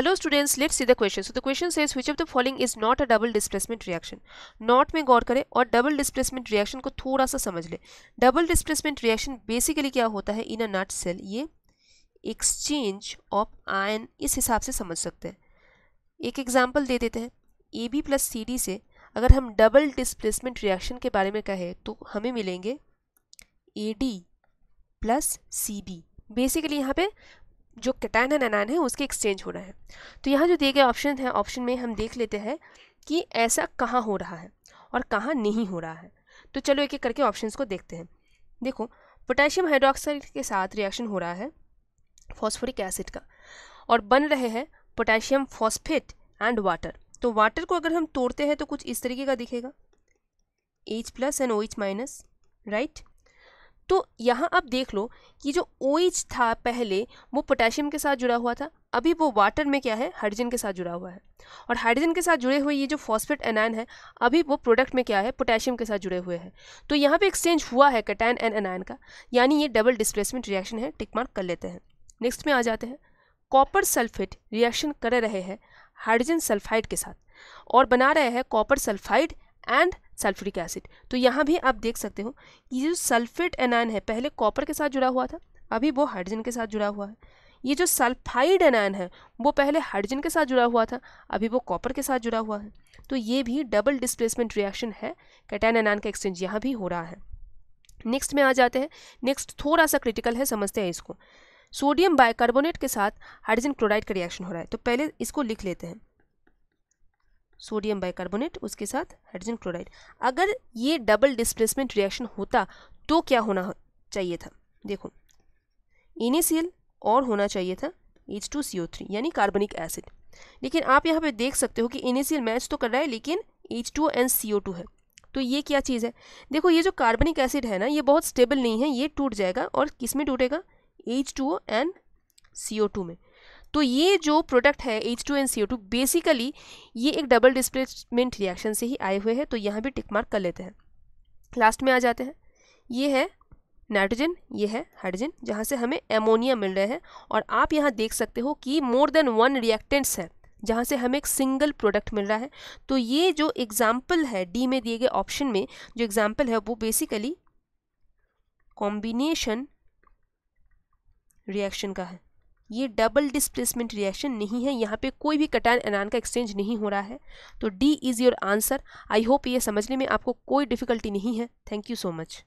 Hello students let's see the question so the question says which of the following is not a double displacement reaction not में गौर करें और double displacement reaction को थोड़ा सा समझ ले। डबल डिस्प्लेसमेंट रिएक्शन बेसिकली क्या होता है? इन अ नट सेल ये एक्सचेंज ऑफ़ आयन इस हिसाब से समझ सकते हैं। एक एग्ज़ाम्पल दे देते हैं। A B plus C D से अगर हम डबल डिस्प्लेसमेंट रिएक्शन के बारे में कहें तो हमें मिलेंगे A D plus C D basically यहाँ पे जो कैटायन एंड एनायन है, उसके एक्सचेंज हो रहा है। तो यहाँ जो दिए गए ऑप्शन है ऑप्शन में हम देख लेते हैं कि ऐसा कहाँ हो रहा है और कहाँ नहीं हो रहा है। तो चलो एक एक करके ऑप्शंस को देखते हैं। देखो पोटेशियम हाइड्रोक्साइड के साथ रिएक्शन हो रहा है फॉस्फोरिक एसिड का और बन रहे हैं पोटेशियम फॉस्फेट एंड वाटर तो वाटर को अगर हम तोड़ते हैं तो कुछ इस तरीके का दिखेगा। H plus and O H minus right तो यहाँ आप देख लो कि जो ओ OH था पहले, वो पोटेशियम के साथ जुड़ा हुआ था। अभी वो वाटर में क्या है? हाइड्रोजन के साथ जुड़ा हुआ है। और हाइड्रोजन के साथ जुड़े हुए ये जो फॉस्फेट एनायन है, अभी वो प्रोडक्ट में क्या है? पोटेशियम के साथ जुड़े हुए हैं। तो यहाँ पे एक्सचेंज हुआ है कटैन एन एनायन का। यानी ये डबल डिस्प्लेसमेंट रिएक्शन है टिक मार्क कर लेते हैं। नेक्स्ट में आ जाते हैं। कॉपर सल्फेट रिएक्शन कर रहे हैं हाइड्रोजन सल्फाइड के साथ। और बना रहे हैं copper sulphide and sulphuric acid. तो यहाँ भी आप देख सकते हो कि जो सल्फेट एनायन है, पहले कॉपर के साथ जुड़ा हुआ था, अभी वो हाइड्रोजन के साथ जुड़ा हुआ है। ये जो सल्फाइड एनायन है, वो पहले हाइड्रोजन के साथ जुड़ा हुआ था, अभी वो कॉपर के साथ जुड़ा हुआ है। तो ये भी डबल डिस्प्लेसमेंट रिएक्शन है, कैटैन एनायन का एक्सचेंज यहाँ भी हो रहा है। नेक्स्ट में आ जाते हैं। नेक्स्ट थोड़ा सा क्रिटिकल है, समझते हैं इसको। सोडियम बाइकार्बोनेट के साथ हाइड्रोजन क्लोराइड का रिएक्शन हो रहा है। तो पहले इसको लिख लेते हैं। सोडियम बाइकार्बोनेट उसके साथ हाइड्रोजन क्लोराइड अगर ये डबल डिस्प्लेसमेंट रिएक्शन होता तो क्या होना चाहिए था? देखो इनिशियल और होना चाहिए था H two C O three यानी कार्बनिक एसिड लेकिन आप यहाँ पे देख सकते हो कि इनिशियल मैच तो कर रहा है, लेकिन H two N C O two है। तो ये क्या चीज़ है? देखो, ये जो कार्बनिक एसिड है ना, ये बहुत स्टेबल नहीं है, ये टूट जाएगा और किसमें टूटेगा? H two O N C O two में। तो ये जो प्रोडक्ट है H two N C O two basically ये एक डबल डिस्प्लेसमेंट रिएक्शन से ही आए हुए हैं तो यहाँ भी टिक मार्क कर लेते हैं। लास्ट में आ जाते हैं। ये है नाइट्रोजन ये है हाइड्रोजन जहाँ से हमें एमोनिया मिल रहे हैं, और आप यहाँ देख सकते हो कि मोर देन वन रिएक्टेंट्स है, जहाँ से हमें एक सिंगल प्रोडक्ट मिल रहा है। तो ये जो एग्ज़ाम्पल है डी में दिए गए ऑप्शन में, जो एग्ज़ाम्पल है, वो बेसिकली कॉम्बिनेशन रिएक्शन का है। ये डबल डिस्प्लेसमेंट रिएक्शन नहीं है। यहाँ पे कोई भी कटान एनान का एक्सचेंज नहीं हो रहा है। तो D is your answer I hope ये समझने में आपको कोई डिफिकल्टी नहीं है। Thank you so much